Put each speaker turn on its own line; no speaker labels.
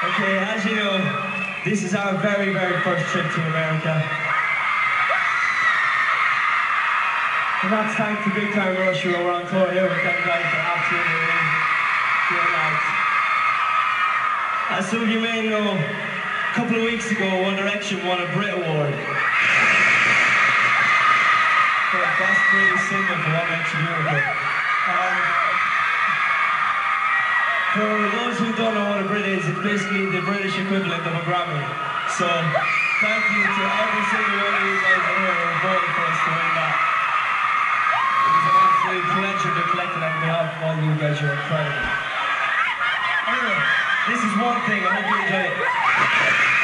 Okay, as you know, this is our very, very first trip to America. And that's thanks to Big Time Rush who are on tour here with them guys are absolutely lads. As some of you may know, a couple of weeks ago, One Direction won a Brit Award. For Best British Single for What don't know what a Brit is, it's basically the British equivalent of a Grammy. So, thank you to every single one of you guys out here who voted for us to win that. It was an absolute pleasure to collect it on behalf of all you guys. You're incredible. Anyway, this is one thing. I hope you enjoy it.